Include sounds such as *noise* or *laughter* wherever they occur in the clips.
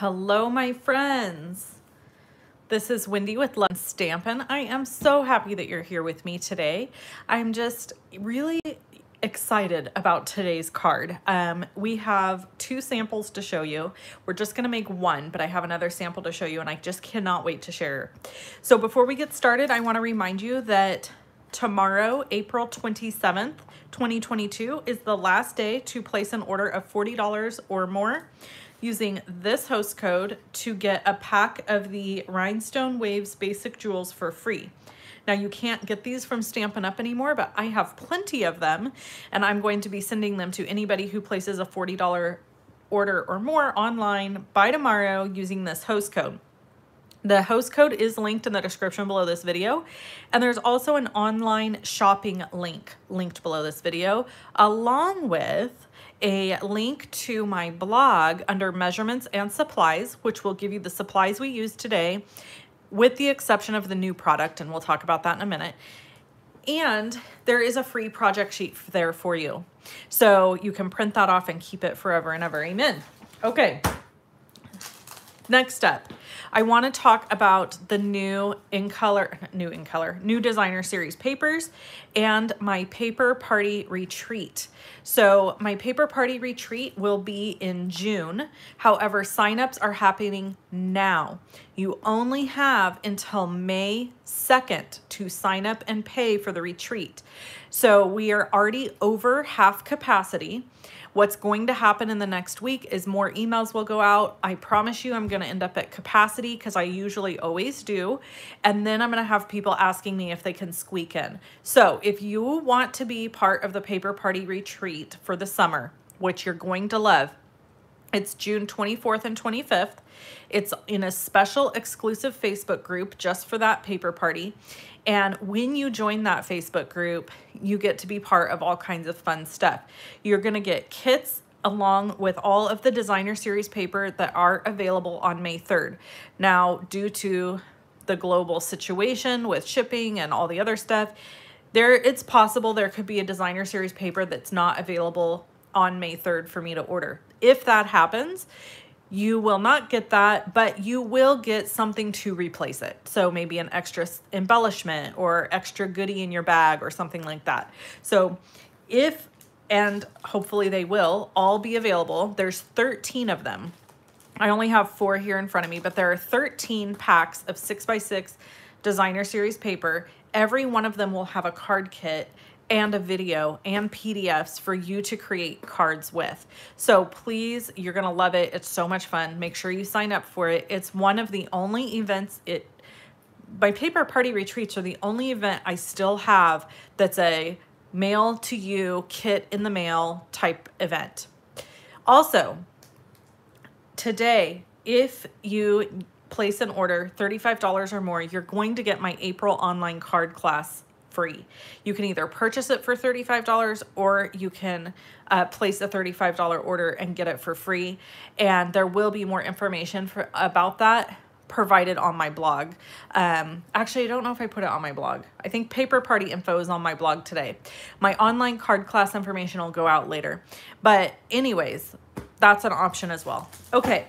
Hello, my friends. This is Wendy with Luvin' Stampin'. I am so happy that you're here with me today. I'm just really excited about today's card. Um, we have two samples to show you. We're just gonna make one, but I have another sample to show you and I just cannot wait to share. So before we get started, I wanna remind you that tomorrow, April 27th, 2022 is the last day to place an order of $40 or more using this host code to get a pack of the Rhinestone Waves Basic Jewels for free. Now you can't get these from Stampin' Up! anymore, but I have plenty of them and I'm going to be sending them to anybody who places a $40 order or more online by tomorrow using this host code. The host code is linked in the description below this video. And there's also an online shopping link linked below this video, along with a link to my blog under measurements and supplies, which will give you the supplies we use today, with the exception of the new product, and we'll talk about that in a minute. And there is a free project sheet there for you. So you can print that off and keep it forever and ever. Amen. Okay. Next up, I want to talk about the new in color, new in color, new designer series papers and my paper party retreat. So my paper party retreat will be in June. However, signups are happening now. You only have until May 2nd to sign up and pay for the retreat. So we are already over half capacity. What's going to happen in the next week is more emails will go out. I promise you I'm going to end up at capacity because I usually always do. And then I'm going to have people asking me if they can squeak in. So if you want to be part of the paper party retreat for the summer, which you're going to love, it's June 24th and 25th. It's in a special exclusive Facebook group just for that paper party. And when you join that Facebook group, you get to be part of all kinds of fun stuff. You're going to get kits along with all of the designer series paper that are available on May 3rd. Now, due to the global situation with shipping and all the other stuff, there it's possible there could be a designer series paper that's not available on May 3rd for me to order. If that happens, you will not get that, but you will get something to replace it. So maybe an extra embellishment or extra goodie in your bag or something like that. So if, and hopefully they will all be available, there's 13 of them. I only have four here in front of me, but there are 13 packs of six by six designer series paper. Every one of them will have a card kit and a video and PDFs for you to create cards with. So please, you're gonna love it. It's so much fun. Make sure you sign up for it. It's one of the only events it my paper party retreats are the only event I still have that's a mail to you kit in the mail type event. Also, today, if you place an order $35 or more, you're going to get my April online card class free. You can either purchase it for $35 or you can uh, place a $35 order and get it for free. And there will be more information for, about that provided on my blog. Um, actually, I don't know if I put it on my blog. I think paper party info is on my blog today. My online card class information will go out later. But anyways, that's an option as well. Okay,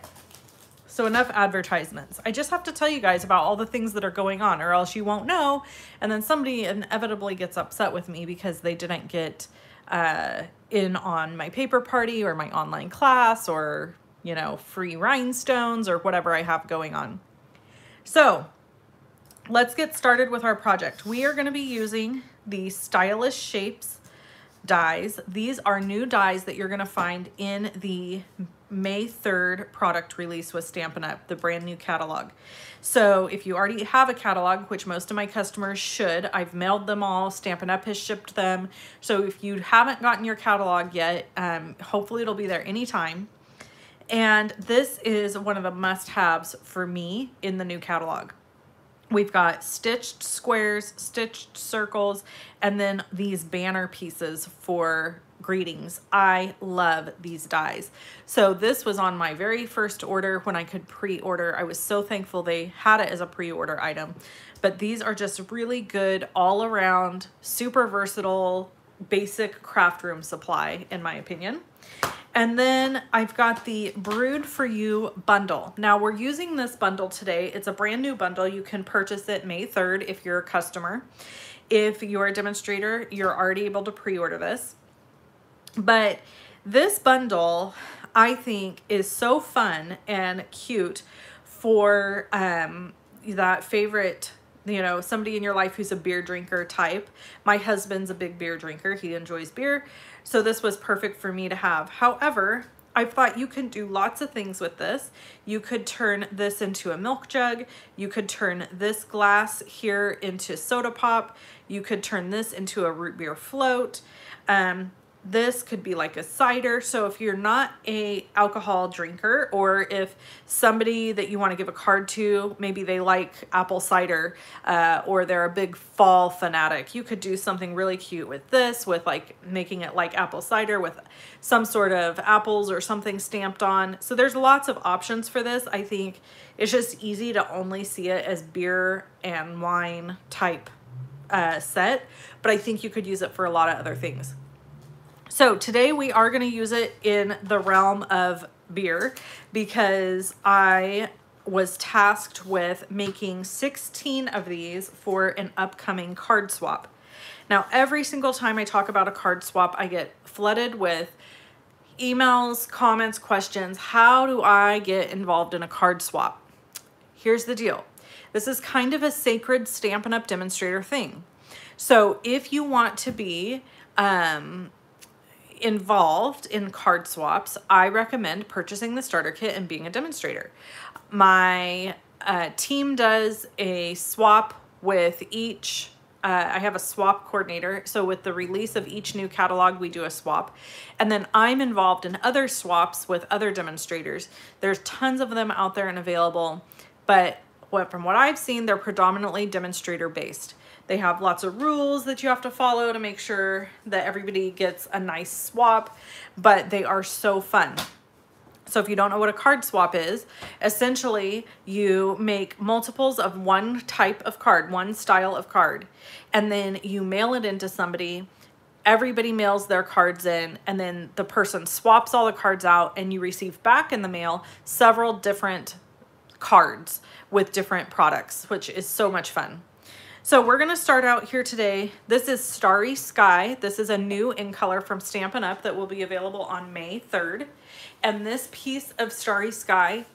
so enough advertisements. I just have to tell you guys about all the things that are going on or else you won't know. And then somebody inevitably gets upset with me because they didn't get uh, in on my paper party or my online class or, you know, free rhinestones or whatever I have going on. So let's get started with our project. We are going to be using the Stylish Shapes dies. These are new dies that you're going to find in the May 3rd product release with Stampin' Up, the brand new catalog. So if you already have a catalog, which most of my customers should, I've mailed them all, Stampin' Up has shipped them. So if you haven't gotten your catalog yet, um, hopefully it'll be there anytime. And this is one of the must-haves for me in the new catalog. We've got stitched squares, stitched circles, and then these banner pieces for greetings. I love these dies. So this was on my very first order when I could pre-order. I was so thankful they had it as a pre-order item. But these are just really good all around, super versatile, basic craft room supply in my opinion. And then I've got the Brewed For You bundle. Now we're using this bundle today. It's a brand new bundle. You can purchase it May 3rd if you're a customer. If you're a demonstrator, you're already able to pre-order this. But this bundle, I think, is so fun and cute for um, that favorite you know, somebody in your life who's a beer drinker type. My husband's a big beer drinker. He enjoys beer. So this was perfect for me to have. However, I thought you can do lots of things with this. You could turn this into a milk jug. You could turn this glass here into soda pop. You could turn this into a root beer float. Um, this could be like a cider. So if you're not a alcohol drinker or if somebody that you want to give a card to, maybe they like apple cider uh, or they're a big fall fanatic, you could do something really cute with this with like making it like apple cider with some sort of apples or something stamped on. So there's lots of options for this. I think it's just easy to only see it as beer and wine type uh, set, but I think you could use it for a lot of other things. So today we are going to use it in the realm of beer because I was tasked with making 16 of these for an upcoming card swap. Now, every single time I talk about a card swap, I get flooded with emails, comments, questions. How do I get involved in a card swap? Here's the deal. This is kind of a sacred Stampin' Up! demonstrator thing. So if you want to be um, involved in card swaps, I recommend purchasing the starter kit and being a demonstrator. My uh, team does a swap with each uh, I have a swap coordinator. So with the release of each new catalog, we do a swap. And then I'm involved in other swaps with other demonstrators. There's tons of them out there and available, but what from what I've seen, they're predominantly demonstrator based. They have lots of rules that you have to follow to make sure that everybody gets a nice swap, but they are so fun. So if you don't know what a card swap is, essentially you make multiples of one type of card, one style of card, and then you mail it into somebody. Everybody mails their cards in, and then the person swaps all the cards out, and you receive back in the mail several different cards with different products, which is so much fun. So we're gonna start out here today. This is Starry Sky. This is a new in color from Stampin' Up! that will be available on May 3rd. And this piece of Starry Sky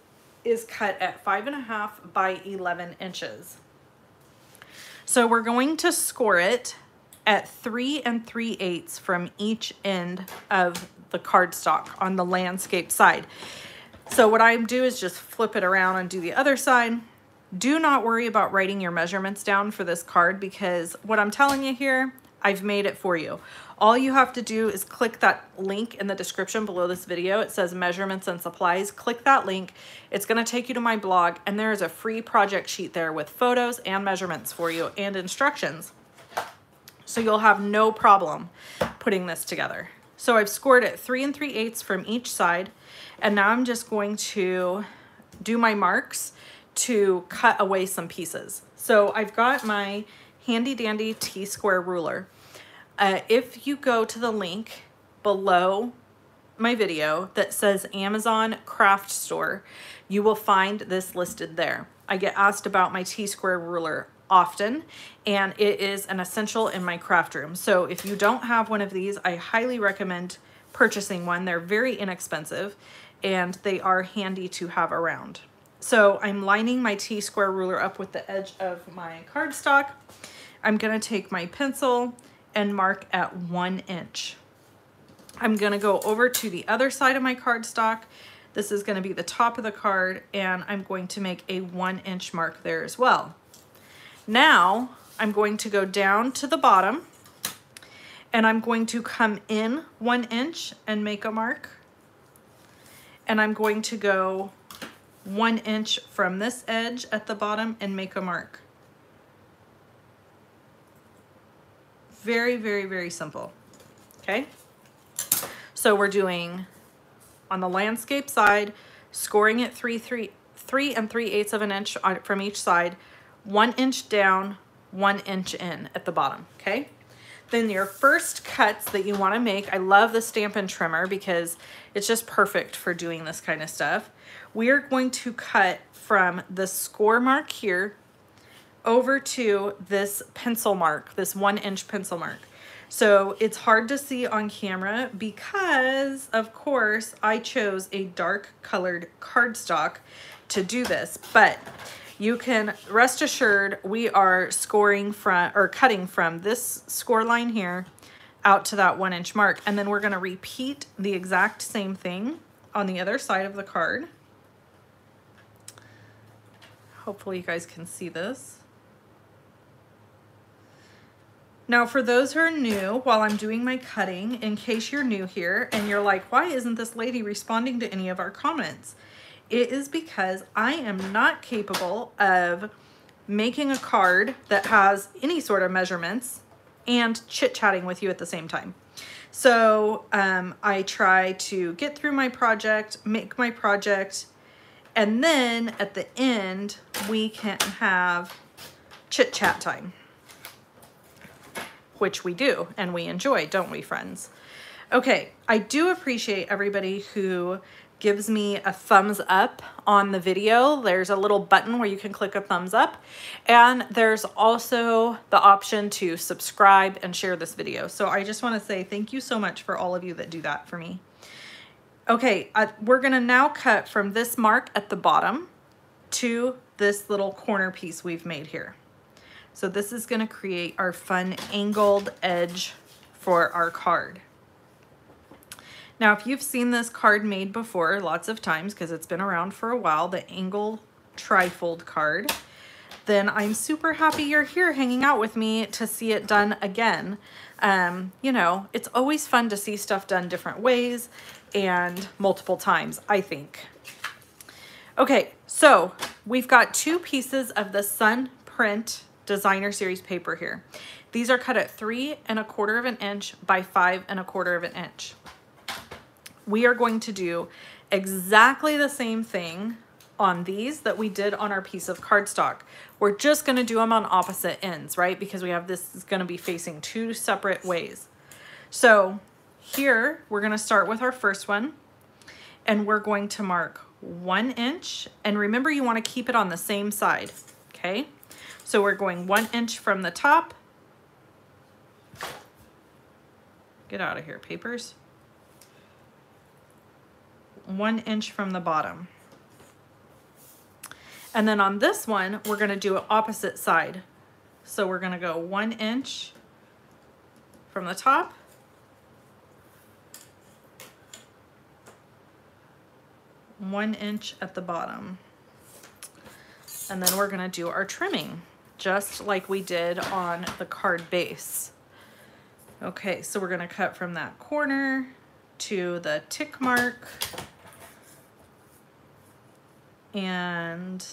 is cut at five and a half by 11 inches. So we're going to score it at three and three eighths from each end of the cardstock on the landscape side. So what I do is just flip it around and do the other side do not worry about writing your measurements down for this card because what I'm telling you here, I've made it for you. All you have to do is click that link in the description below this video. It says measurements and supplies. Click that link. It's gonna take you to my blog and there is a free project sheet there with photos and measurements for you and instructions. So you'll have no problem putting this together. So I've scored it three and three eighths from each side. And now I'm just going to do my marks to cut away some pieces. So I've got my handy dandy T-square ruler. Uh, if you go to the link below my video that says Amazon craft store, you will find this listed there. I get asked about my T-square ruler often and it is an essential in my craft room. So if you don't have one of these, I highly recommend purchasing one. They're very inexpensive and they are handy to have around. So I'm lining my T-square ruler up with the edge of my cardstock. I'm gonna take my pencil and mark at one inch. I'm gonna go over to the other side of my cardstock. This is gonna be the top of the card and I'm going to make a one inch mark there as well. Now I'm going to go down to the bottom and I'm going to come in one inch and make a mark. And I'm going to go one inch from this edge at the bottom and make a mark. Very, very, very simple, okay? So we're doing on the landscape side, scoring it three, three, three and three eighths of an inch from each side, one inch down, one inch in at the bottom, okay? Then your first cuts that you want to make, I love the Stampin' Trimmer because it's just perfect for doing this kind of stuff. We are going to cut from the score mark here over to this pencil mark, this one inch pencil mark. So it's hard to see on camera because, of course, I chose a dark colored cardstock to do this, but you can rest assured we are scoring from or cutting from this score line here out to that one inch mark. And then we're gonna repeat the exact same thing on the other side of the card. Hopefully you guys can see this. Now, for those who are new, while I'm doing my cutting, in case you're new here and you're like, why isn't this lady responding to any of our comments? It is because I am not capable of making a card that has any sort of measurements and chit-chatting with you at the same time. So um, I try to get through my project, make my project, and then at the end, we can have chit-chat time, which we do and we enjoy, don't we, friends? Okay, I do appreciate everybody who gives me a thumbs up on the video. There's a little button where you can click a thumbs up. And there's also the option to subscribe and share this video. So I just wanna say thank you so much for all of you that do that for me. Okay, uh, we're gonna now cut from this mark at the bottom to this little corner piece we've made here. So this is gonna create our fun angled edge for our card. Now, if you've seen this card made before lots of times, because it's been around for a while, the angle trifold card, then I'm super happy you're here hanging out with me to see it done again. Um, you know, it's always fun to see stuff done different ways and multiple times, I think. Okay, so we've got two pieces of the Sun Print Designer Series paper here. These are cut at three and a quarter of an inch by five and a quarter of an inch we are going to do exactly the same thing on these that we did on our piece of cardstock. We're just gonna do them on opposite ends, right? Because we have this is gonna be facing two separate ways. So here, we're gonna start with our first one and we're going to mark one inch. And remember, you wanna keep it on the same side, okay? So we're going one inch from the top. Get out of here, papers one inch from the bottom. And then on this one, we're gonna do an opposite side. So we're gonna go one inch from the top. One inch at the bottom. And then we're gonna do our trimming, just like we did on the card base. Okay, so we're gonna cut from that corner to the tick mark and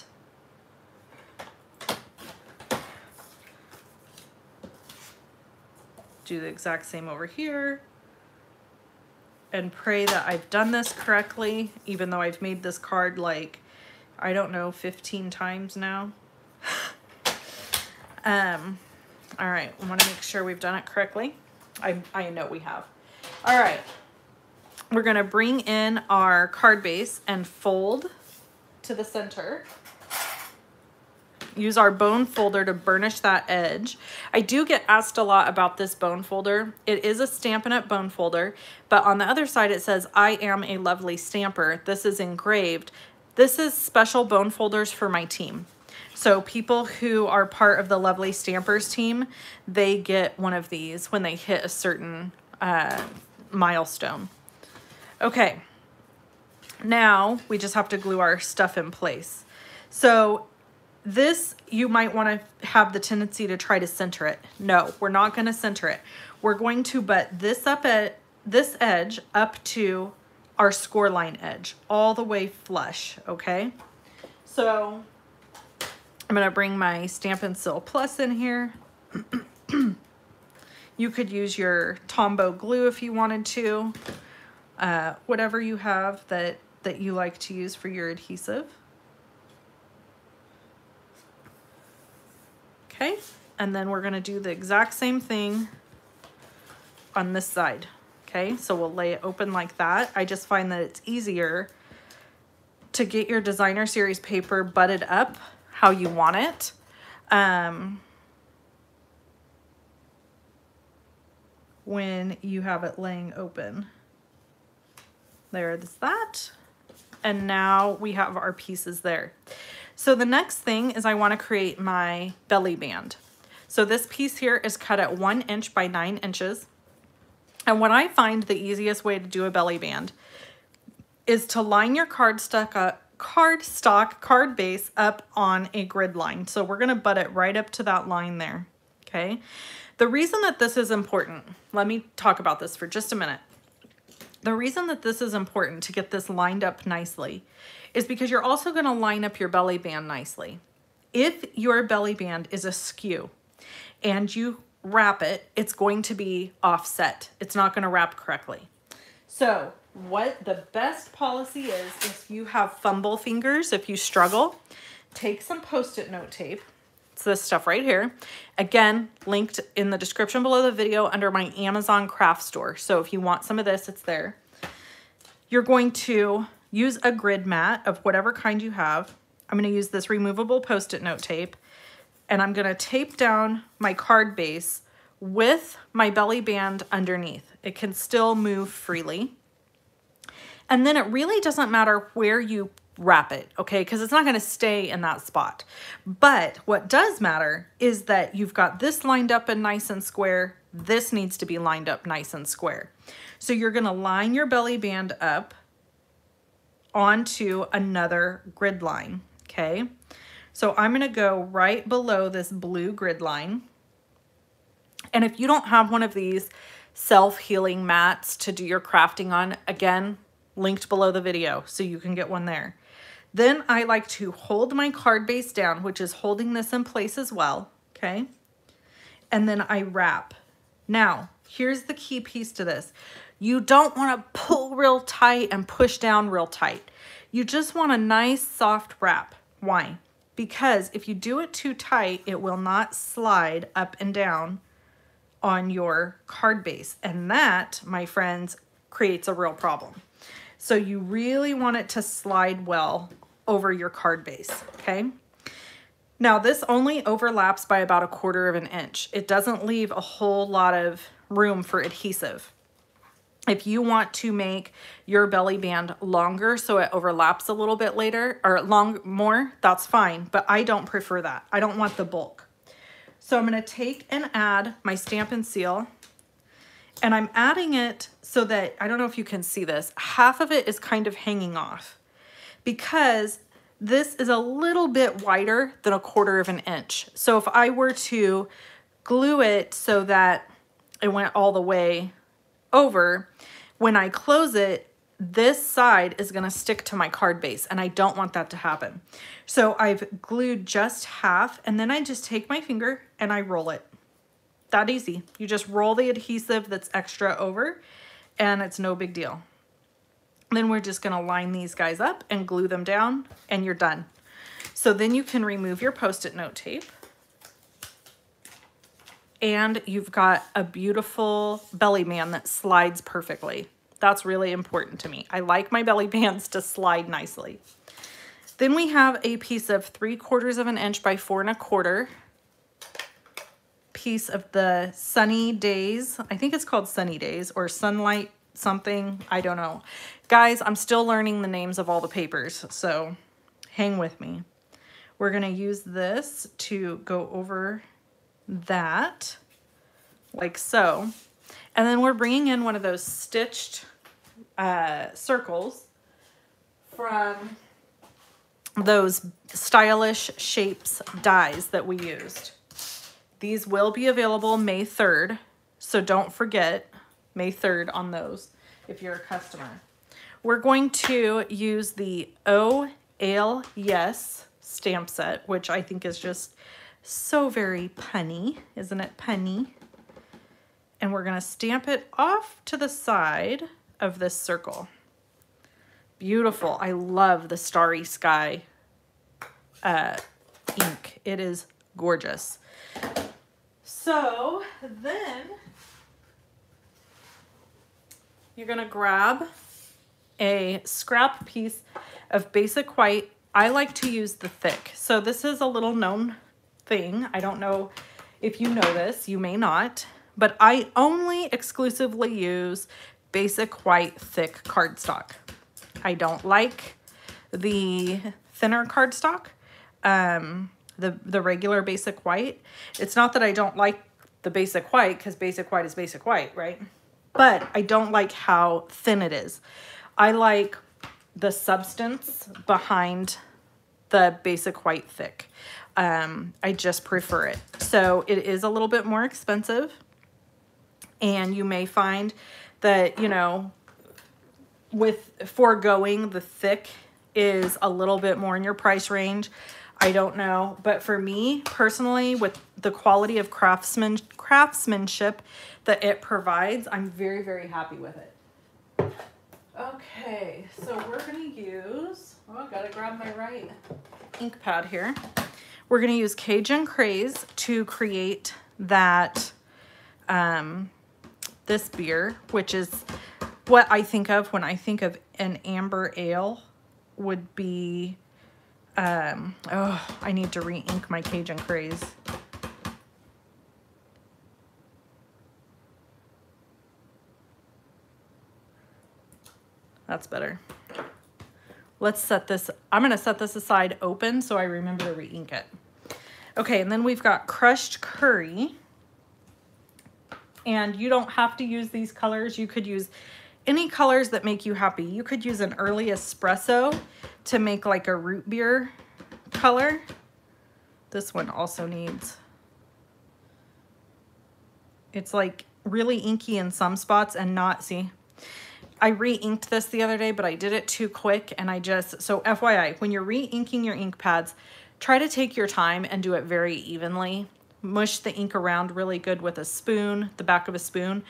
do the exact same over here and pray that I've done this correctly, even though I've made this card like, I don't know, 15 times now. *laughs* um, all right, I wanna make sure we've done it correctly. I, I know we have. All right, we're gonna bring in our card base and fold to the center. Use our bone folder to burnish that edge. I do get asked a lot about this bone folder. It is a Stampin' Up! bone folder, but on the other side it says, I am a Luvly Stamper. This is engraved. This is special bone folders for my team. So people who are part of the Luvly Stampers team, they get one of these when they hit a certain uh, milestone. Okay. Now we just have to glue our stuff in place. So this, you might want to have the tendency to try to center it. No, we're not going to center it. We're going to butt this up at this edge up to our score line edge, all the way flush, okay? So I'm going to bring my Stampin' Seal Plus in here. *clears throat* you could use your Tombow glue if you wanted to. Uh, whatever you have that that you like to use for your adhesive. Okay, and then we're gonna do the exact same thing on this side. Okay, so we'll lay it open like that. I just find that it's easier to get your designer series paper butted up how you want it. Um, when you have it laying open. There's that. And now we have our pieces there. So the next thing is I wanna create my belly band. So this piece here is cut at one inch by nine inches. And what I find the easiest way to do a belly band is to line your cardstock up, card stock, card base up on a grid line. So we're gonna butt it right up to that line there, okay? The reason that this is important, let me talk about this for just a minute. The reason that this is important to get this lined up nicely is because you're also gonna line up your belly band nicely. If your belly band is askew, and you wrap it, it's going to be offset. It's not going to wrap correctly. So what the best policy is, if you have fumble fingers, if you struggle, take some post-it note tape. It's this stuff right here. Again, linked in the description below the video under my Amazon craft store. So if you want some of this, it's there. You're going to use a grid mat of whatever kind you have. I'm going to use this removable post-it note tape and I'm gonna tape down my card base with my belly band underneath. It can still move freely. And then it really doesn't matter where you wrap it, okay? Because it's not gonna stay in that spot. But what does matter is that you've got this lined up and nice and square. This needs to be lined up nice and square. So you're gonna line your belly band up onto another grid line, okay? So I'm gonna go right below this blue grid line. And if you don't have one of these self-healing mats to do your crafting on, again, linked below the video, so you can get one there. Then I like to hold my card base down, which is holding this in place as well, okay? And then I wrap. Now, here's the key piece to this. You don't wanna pull real tight and push down real tight. You just want a nice soft wrap. Why? Because if you do it too tight, it will not slide up and down on your card base. And that, my friends, creates a real problem. So you really want it to slide well over your card base, okay? Now this only overlaps by about a quarter of an inch. It doesn't leave a whole lot of room for adhesive. If you want to make your belly band longer so it overlaps a little bit later or long more, that's fine, but I don't prefer that. I don't want the bulk. So I'm gonna take and add my Stampin' Seal and I'm adding it so that, I don't know if you can see this, half of it is kind of hanging off because this is a little bit wider than a quarter of an inch. So if I were to glue it so that it went all the way over, when I close it, this side is gonna stick to my card base and I don't want that to happen. So I've glued just half and then I just take my finger and I roll it. That easy. You just roll the adhesive that's extra over and it's no big deal. Then we're just gonna line these guys up and glue them down and you're done. So then you can remove your post-it note tape and you've got a beautiful belly band that slides perfectly. That's really important to me. I like my belly *laughs* bands to slide nicely. Then we have a piece of three quarters of an inch by four and a quarter piece of the Sunny Days. I think it's called Sunny Days or Sunlight something. I don't know. Guys, I'm still learning the names of all the papers, so hang with me. We're going to use this to go over that like so. And then we're bringing in one of those stitched uh, circles from those stylish shapes dies that we used. These will be available May 3rd, so don't forget May 3rd on those if you're a customer. We're going to use the O Ale Yes stamp set, which I think is just so very punny, isn't it punny? And we're gonna stamp it off to the side of this circle. Beautiful, I love the Starry Sky uh, ink. It is gorgeous. So then you're gonna grab a scrap piece of basic white. I like to use the thick. So this is a little known thing. I don't know if you know this, you may not, but I only exclusively use basic white thick cardstock. I don't like the thinner cardstock, um, the, the regular basic white. It's not that I don't like the basic white because basic white is basic white, right? But I don't like how thin it is. I like the substance behind the basic white thick. Um, I just prefer it. So it is a little bit more expensive and you may find that, you know, with foregoing the thick is a little bit more in your price range. I don't know. But for me personally, with the quality of craftsman craftsmanship that it provides, I'm very, very happy with it. Okay, so we're gonna use, oh, I gotta grab my right ink pad here. We're gonna use Cajun Craze to create that, um, this beer, which is what I think of when I think of an amber ale would be, um, oh, I need to re-ink my Cajun Craze. That's better. Let's set this, I'm gonna set this aside open so I remember to re-ink it. Okay, and then we've got crushed curry. And you don't have to use these colors. You could use any colors that make you happy. You could use an early espresso to make like a root beer color. This one also needs, it's like really inky in some spots and not, see, I re-inked this the other day, but I did it too quick and I just, so FYI, when you're re-inking your ink pads, try to take your time and do it very evenly. Mush the ink around really good with a spoon, the back of a spoon.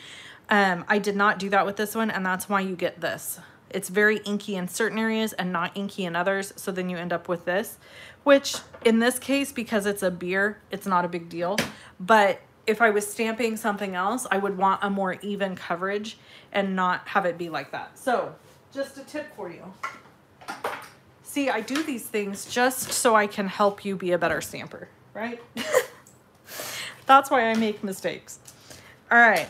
Um, I did not do that with this one and that's why you get this. It's very inky in certain areas and not inky in others. So then you end up with this, which in this case, because it's a beer, it's not a big deal. But if I was stamping something else, I would want a more even coverage and not have it be like that. So just a tip for you. See, I do these things just so I can help you be a better stamper, right? *laughs* That's why I make mistakes. All right,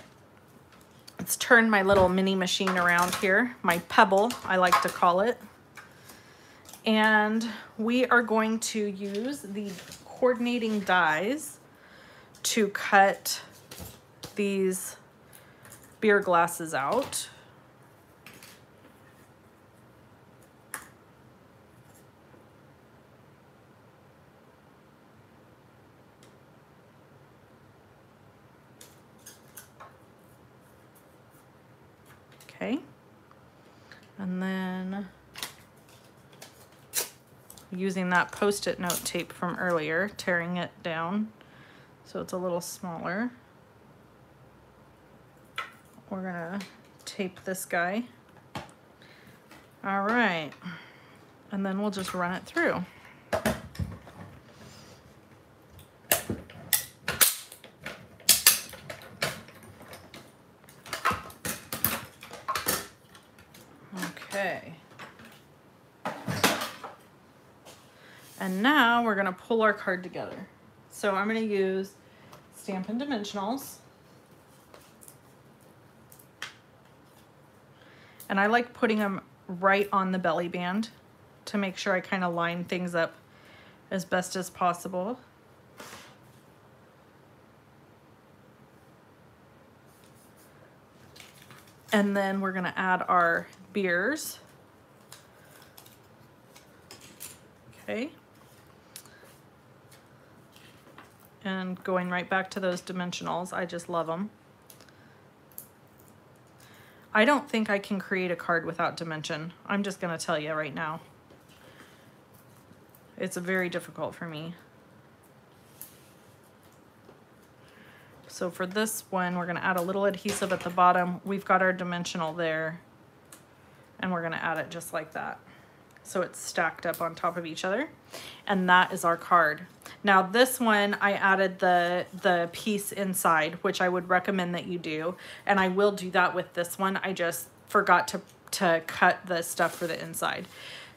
let's turn my little mini machine around here, my pebble, I like to call it. And we are going to use the coordinating dies to cut these beer glasses out. Okay. And then using that post-it note tape from earlier, tearing it down so it's a little smaller. We're gonna tape this guy. All right, and then we'll just run it through. Okay. And now we're gonna pull our card together. So I'm gonna use Stampin' Dimensionals. And I like putting them right on the belly band to make sure I kind of line things up as best as possible. And then we're gonna add our beers. Okay. And going right back to those dimensionals. I just love them. I don't think I can create a card without dimension. I'm just going to tell you right now. It's very difficult for me. So for this one, we're going to add a little adhesive at the bottom. We've got our dimensional there. And we're going to add it just like that. So it's stacked up on top of each other. And that is our card. Now this one, I added the, the piece inside, which I would recommend that you do. And I will do that with this one. I just, forgot to, to cut the stuff for the inside.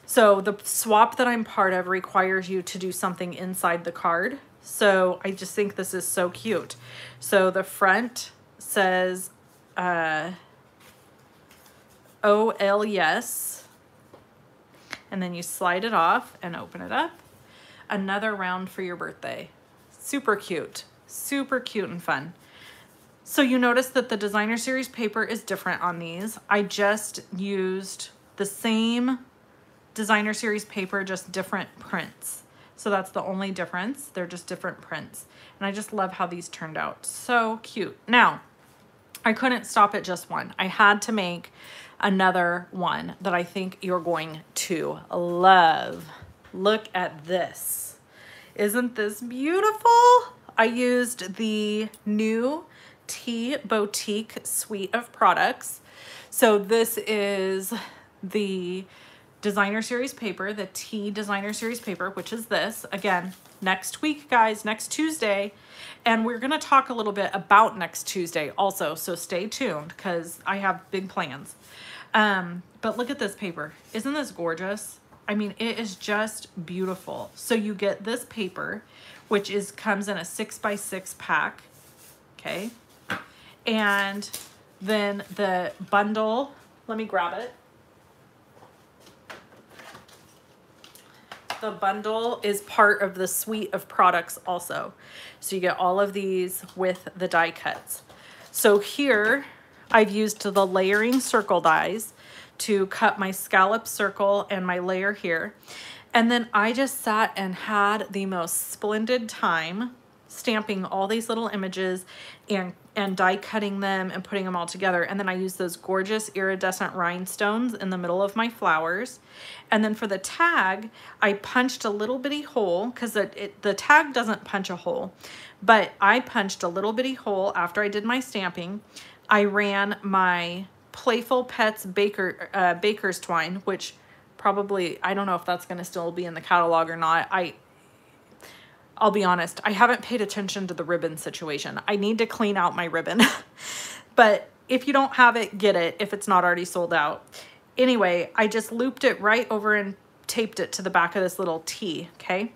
So the swap that I'm part of requires you to do something inside the card. So I just think this is so cute. So the front says, uh, OL yes. And then you slide it off and open it up. Another round for your birthday. Super cute. Super cute and fun. So you notice that the designer series paper is different on these. I just used the same designer series paper, just different prints. So that's the only difference. They're just different prints. And I just love how these turned out. So cute. Now, I couldn't stop at just one. I had to make another one that I think you're going to love. Look at this. Isn't this beautiful? I used the new Tea Boutique suite of products. So this is the designer series paper, the Tea designer series paper, which is this. Again, next week, guys, next Tuesday. And we're going to talk a little bit about next Tuesday also. So stay tuned because I have big plans. Um, but look at this paper. Isn't this gorgeous? I mean, it is just beautiful. So you get this paper, which is comes in a six by six pack. Okay. And then the bundle, let me grab it. The bundle is part of the suite of products also. So you get all of these with the die cuts. So here I've used the layering circle dies to cut my scallop circle and my layer here. And then I just sat and had the most splendid time stamping all these little images and and die cutting them and putting them all together. And then I used those gorgeous iridescent rhinestones in the middle of my flowers. And then for the tag, I punched a little bitty hole because the tag doesn't punch a hole, but I punched a little bitty hole after I did my stamping. I ran my Playful Pets Baker uh, Baker's Twine, which probably, I don't know if that's going to still be in the catalog or not. I I'll be honest, I haven't paid attention to the ribbon situation. I need to clean out my ribbon. *laughs* but if you don't have it, get it if it's not already sold out. Anyway, I just looped it right over and taped it to the back of this little T, okay?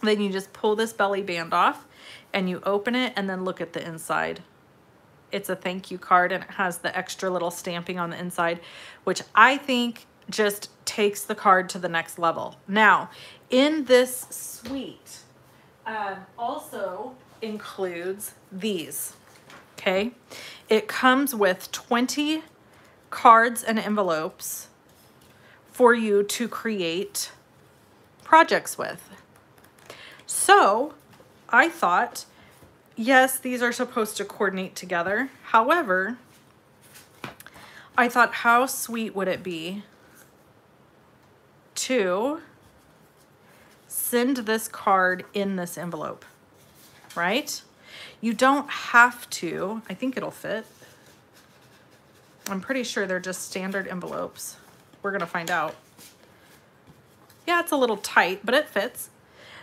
Then you just pull this belly band off and you open it and then look at the inside. It's a thank you card and it has the extra little stamping on the inside, which I think just takes the card to the next level. Now, in this suite, um, also includes these, okay? It comes with 20 cards and envelopes for you to create projects with. So I thought, yes, these are supposed to coordinate together. However, I thought how sweet would it be to send this card in this envelope, right? You don't have to, I think it'll fit. I'm pretty sure they're just standard envelopes. We're gonna find out. Yeah, it's a little tight, but it fits.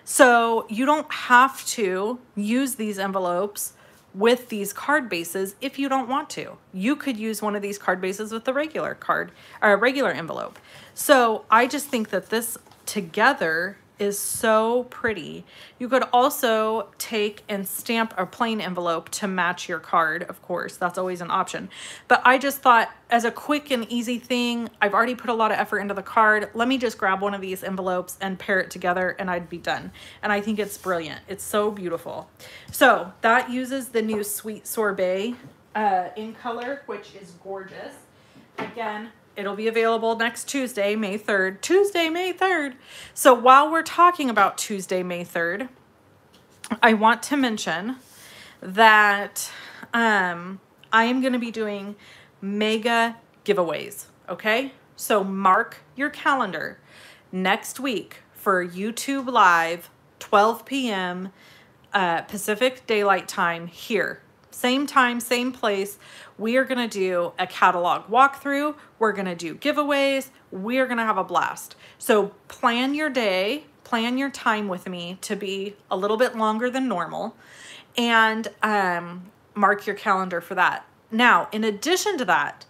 So you don't have to use these envelopes with these card bases if you don't want to. You could use one of these card bases with a regular card or a regular envelope. So I just think that this together is so pretty. You could also take and stamp a plain envelope to match your card, of course. That's always an option. But I just thought as a quick and easy thing, I've already put a lot of effort into the card. Let me just grab one of these envelopes and pair it together and I'd be done. And I think it's brilliant. It's so beautiful. So that uses the new Sweet Sorbet uh, in color, which is gorgeous. Again, It'll be available next Tuesday, May 3rd. Tuesday, May 3rd. So while we're talking about Tuesday, May 3rd, I want to mention that um, I am going to be doing mega giveaways, okay? So mark your calendar next week for YouTube Live, 12 p.m. Uh, Pacific Daylight Time here. Same time, same place we are going to do a catalog walkthrough. We're going to do giveaways. We're going to have a blast. So plan your day, plan your time with me to be a little bit longer than normal and um, mark your calendar for that. Now, in addition to that,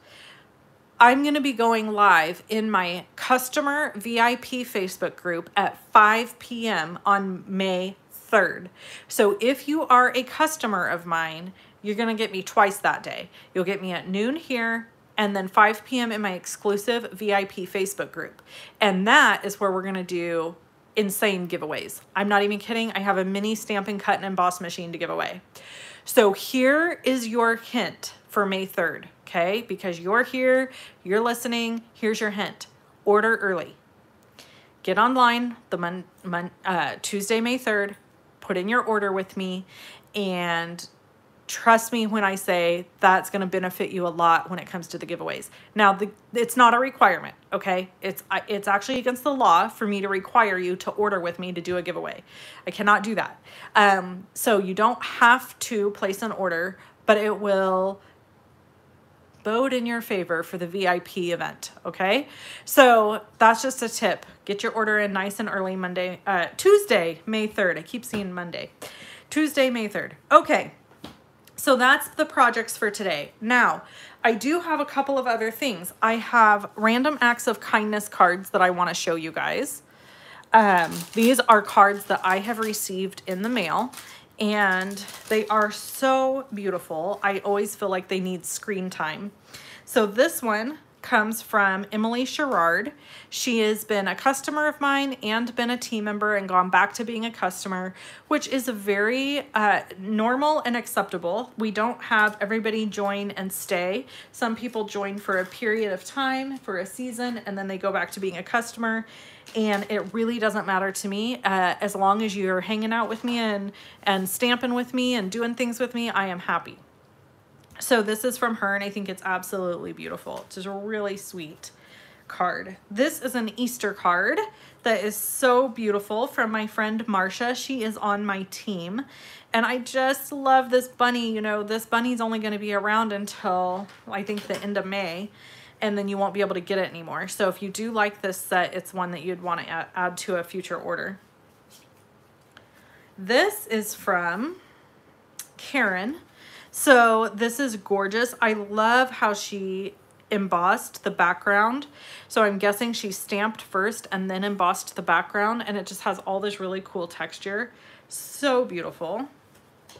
I'm going to be going live in my customer VIP Facebook group at 5 p.m. on May 3rd. So if you are a customer of mine, you're going to get me twice that day. You'll get me at noon here and then 5 p.m. in my exclusive VIP Facebook group. And that is where we're going to do insane giveaways. I'm not even kidding. I have a mini Stampin' Cut and emboss machine to give away. So here is your hint for May 3rd okay? Because you're here, you're listening, here's your hint. Order early. Get online the mon, mon, uh, Tuesday, May 3rd, put in your order with me, and trust me when I say that's going to benefit you a lot when it comes to the giveaways. Now, the, it's not a requirement, okay? It's it's actually against the law for me to require you to order with me to do a giveaway. I cannot do that. Um, so you don't have to place an order, but it will vote in your favor for the VIP event, okay? So that's just a tip. Get your order in nice and early Monday, uh, Tuesday, May 3rd. I keep seeing Monday. Tuesday, May 3rd. Okay, so that's the projects for today. Now, I do have a couple of other things. I have random acts of kindness cards that I want to show you guys. Um, these are cards that I have received in the mail and they are so beautiful. I always feel like they need screen time. So this one comes from Emily Sherrard. She has been a customer of mine and been a team member and gone back to being a customer, which is a very uh, normal and acceptable. We don't have everybody join and stay. Some people join for a period of time, for a season, and then they go back to being a customer and it really doesn't matter to me uh, as long as you're hanging out with me and and stamping with me and doing things with me I am happy so this is from her and I think it's absolutely beautiful it's just a really sweet card this is an Easter card that is so beautiful from my friend Marcia she is on my team and I just love this bunny you know this bunny's only going to be around until I think the end of May and then you won't be able to get it anymore. So if you do like this set, it's one that you'd want to add, add to a future order. This is from Karen. So this is gorgeous. I love how she embossed the background. So I'm guessing she stamped first and then embossed the background and it just has all this really cool texture. So beautiful.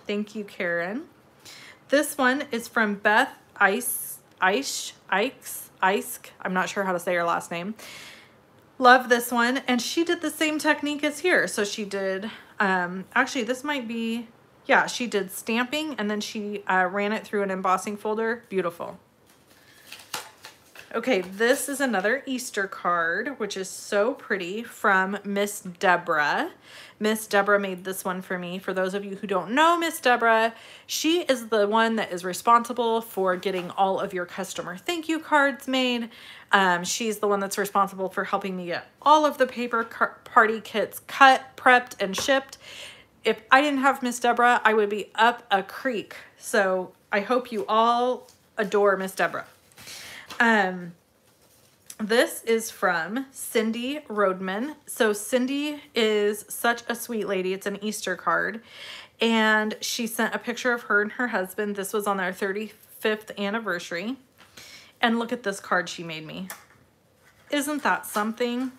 Thank you, Karen. This one is from Beth Ice, Ice, Ikes, Isk. I'm not sure how to say her last name. Love this one. And she did the same technique as here. So she did, um, actually this might be, yeah, she did stamping and then she uh, ran it through an embossing folder. Beautiful. Okay, this is another Easter card, which is so pretty from Miss Deborah. Miss Deborah made this one for me. For those of you who don't know Miss Deborah, she is the one that is responsible for getting all of your customer thank you cards made. Um, she's the one that's responsible for helping me get all of the paper party kits cut, prepped, and shipped. If I didn't have Miss Deborah, I would be up a creek. So I hope you all adore Miss Deborah. Um, this is from Cindy Rodman. So Cindy is such a sweet lady. It's an Easter card. And she sent a picture of her and her husband. This was on their 35th anniversary. And look at this card she made me. Isn't that something?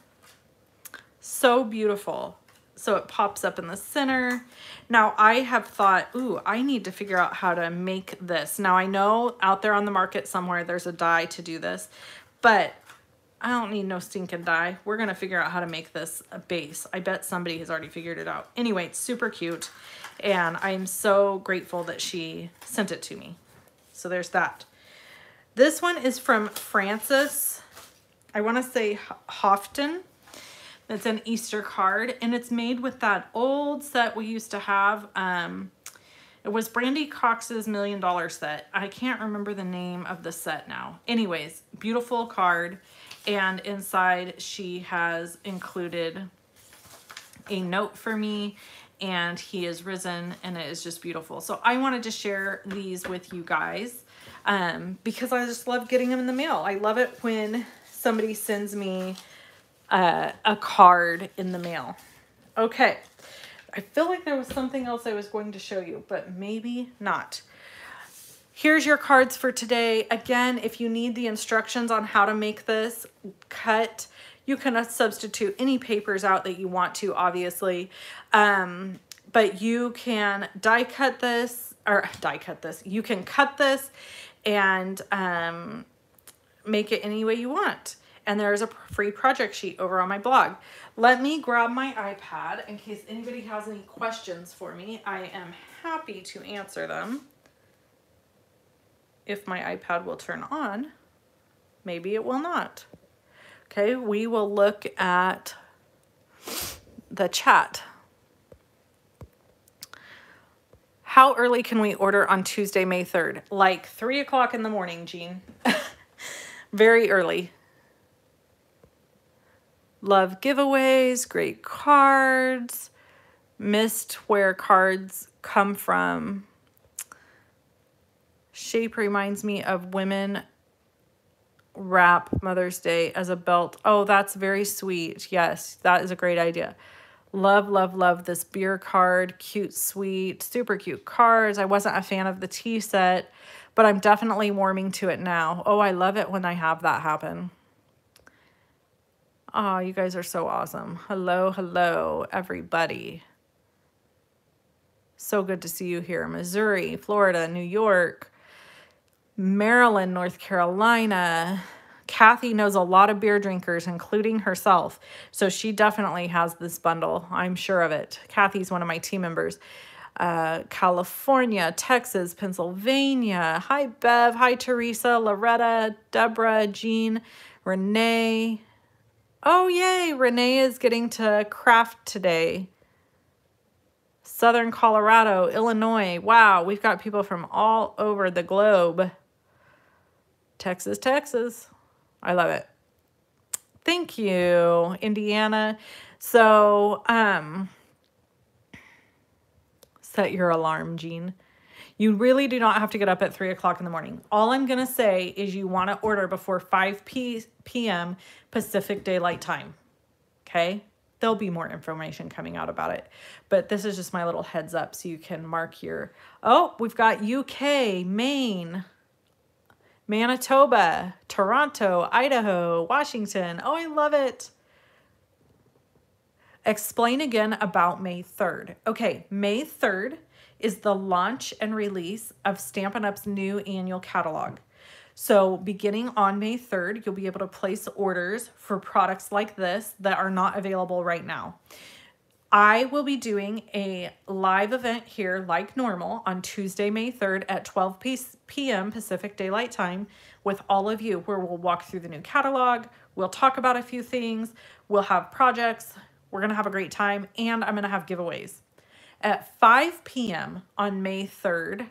So beautiful. So it pops up in the center. Now I have thought, ooh, I need to figure out how to make this. Now I know out there on the market somewhere there's a die to do this, but I don't need no stinking die. We're to figure out how to make this a base. I bet somebody has already figured it out. Anyway, it's super cute. And I'm so grateful that she sent it to me. So there's that. This one is from Frances, I want to say Houghton. It's an Easter card. And it's made with that old set we used to have. Um, it was Brandy Cox's Million Dollar set. I can't remember the name of the set now. Anyways, beautiful card. And inside she has included a note for me and he is risen and it is just beautiful. So I wanted to share these with you guys um, because I just love getting them in the mail. I love it when somebody sends me uh, a card in the mail. Okay. I feel like there was something else I was going to show you, but maybe not. Here's your cards for today. Again, if you need the instructions on how to make this cut, you can substitute any papers out that you want to, obviously. Um, but you can die cut this, or die cut this. You can cut this and um, make it any way you want. And there's a free project sheet over on my blog. Let me grab my iPad in case anybody has any questions for me. I am happy to answer them if my iPad will turn on. Maybe it will not. Okay, we will look at the chat. How early can we order on Tuesday, May 3rd? Like 3 o'clock in the morning, Jean. *laughs* Very early. Love giveaways, great cards. Missed where cards come from. Shape reminds me of women wrap Mother's Day as a belt. Oh, that's very sweet. Yes, that is a great idea. Love, love, love this beer card. Cute, sweet, super cute cards. I wasn't a fan of the tea set, but I'm definitely warming to it now. Oh, I love it when I have that happen. Oh, you guys are so awesome. Hello, hello, everybody. So good to see you here. Missouri, Florida, New York, Maryland, North Carolina. Kathy knows a lot of beer drinkers, including herself. So she definitely has this bundle. I'm sure of it. Kathy's one of my team members. Uh, California, Texas, Pennsylvania. Hi, Bev. Hi, Teresa, Loretta, Deborah, Jean, Renee. Oh, yay. Renee is getting to craft today. Southern Colorado, Illinois. Wow, we've got people from all over the globe. Texas, Texas. I love it. Thank you, Indiana. So, um, set your alarm, Jean. You really do not have to get up at 3 o'clock in the morning. All I'm going to say is you want to order before 5 p.m. Pacific Daylight Time. Okay? There'll be more information coming out about it. But this is just my little heads up so you can mark your... Oh, we've got UK, Maine, Manitoba, Toronto, Idaho, Washington. Oh, I love it. Explain again about May 3rd. Okay, May 3rd is the launch and release of Stampin' Up's new annual catalog. So beginning on May 3rd, you'll be able to place orders for products like this that are not available right now. I will be doing a live event here like normal on Tuesday, May 3rd at 12 p.m. Pacific Daylight Time with all of you where we'll walk through the new catalog. We'll talk about a few things. We'll have projects. We're going to have a great time and I'm going to have giveaways. At 5 p.m. on May 3rd,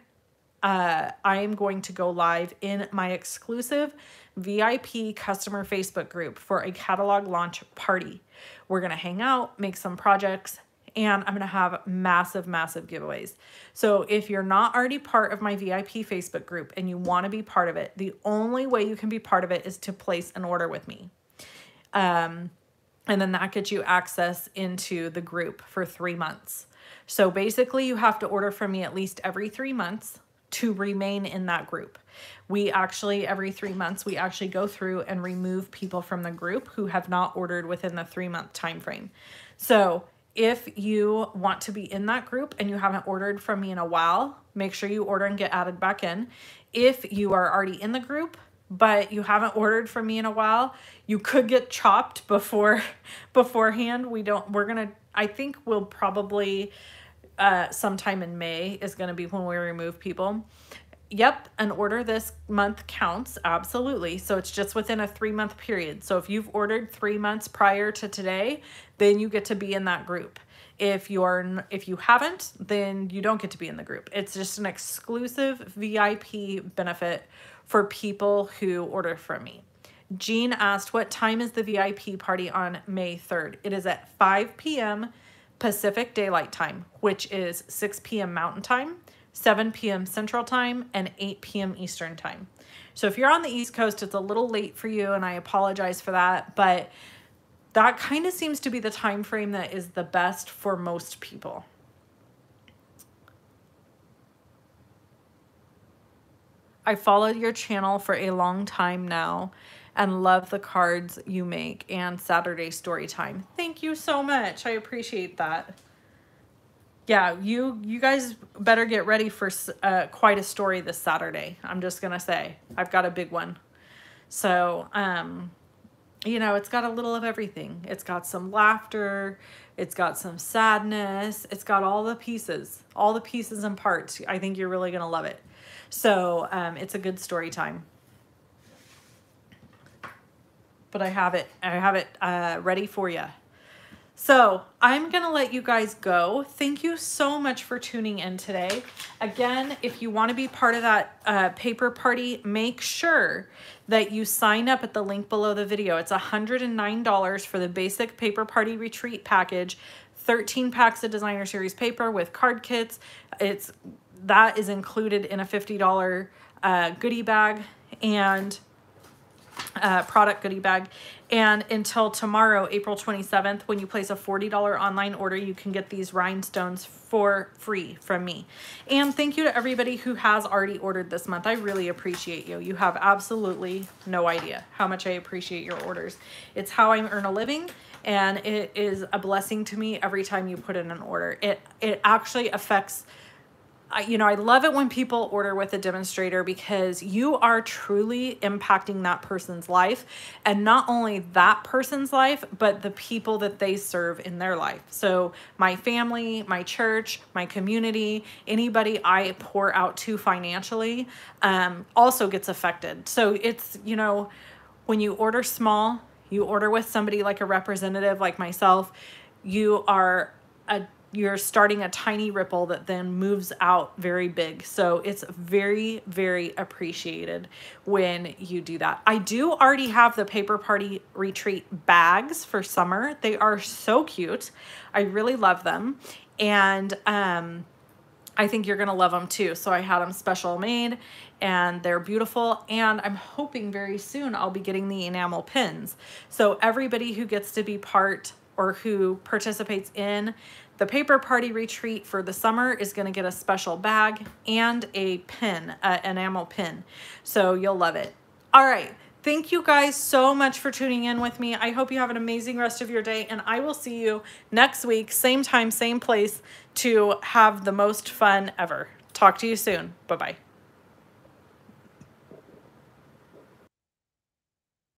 uh, I am going to go live in my exclusive VIP customer Facebook group for a catalog launch party. We're going to hang out, make some projects, and I'm going to have massive, massive giveaways. So if you're not already part of my VIP Facebook group and you want to be part of it, the only way you can be part of it is to place an order with me. Um, and then that gets you access into the group for three months. So basically you have to order from me at least every three months to remain in that group. We actually, every three months, we actually go through and remove people from the group who have not ordered within the three month time frame. So if you want to be in that group and you haven't ordered from me in a while, make sure you order and get added back in. If you are already in the group, but you haven't ordered from me in a while, you could get chopped before *laughs* beforehand. We don't, we're going to, I think we'll probably, uh, sometime in May is going to be when we remove people. Yep, an order this month counts, absolutely. So it's just within a three month period. So if you've ordered three months prior to today, then you get to be in that group. If you're if you haven't, then you don't get to be in the group. It's just an exclusive VIP benefit for people who order from me. Jean asked, what time is the VIP party on May 3rd? It is at 5 p.m. Pacific Daylight Time, which is 6 p.m. Mountain Time 7 p.m. Central Time, and 8 p.m. Eastern Time. So if you're on the East Coast, it's a little late for you, and I apologize for that, but that kind of seems to be the time frame that is the best for most people. I followed your channel for a long time now and love the cards you make and Saturday story time. Thank you so much. I appreciate that. Yeah, you you guys better get ready for uh, quite a story this Saturday. I'm just going to say. I've got a big one. So, um, you know, it's got a little of everything. It's got some laughter, it's got some sadness, it's got all the pieces, all the pieces and parts. I think you're really going to love it. So, um, it's a good story time. But I have it, I have it uh, ready for you. So I'm going to let you guys go. Thank you so much for tuning in today. Again, if you want to be part of that uh, paper party, make sure that you sign up at the link below the video. It's $109 for the basic paper party retreat package, 13 packs of designer series paper with card kits. It's That is included in a $50 uh, goodie bag and uh, product goodie bag. And until tomorrow, April 27th, when you place a $40 online order, you can get these rhinestones for free from me. And thank you to everybody who has already ordered this month. I really appreciate you. You have absolutely no idea how much I appreciate your orders. It's how I earn a living and it is a blessing to me every time you put in an order. It, it actually affects you know, I love it when people order with a demonstrator because you are truly impacting that person's life and not only that person's life, but the people that they serve in their life. So, my family, my church, my community, anybody I pour out to financially um, also gets affected. So, it's, you know, when you order small, you order with somebody like a representative like myself, you are a you're starting a tiny ripple that then moves out very big. So it's very, very appreciated when you do that. I do already have the Paper Party Retreat bags for summer. They are so cute. I really love them. And um, I think you're going to love them too. So I had them special made and they're beautiful. And I'm hoping very soon I'll be getting the enamel pins. So everybody who gets to be part or who participates in the paper party retreat for the summer is going to get a special bag and a pin, an enamel pin. So you'll love it. All right. Thank you guys so much for tuning in with me. I hope you have an amazing rest of your day and I will see you next week, same time, same place to have the most fun ever. Talk to you soon. Bye-bye.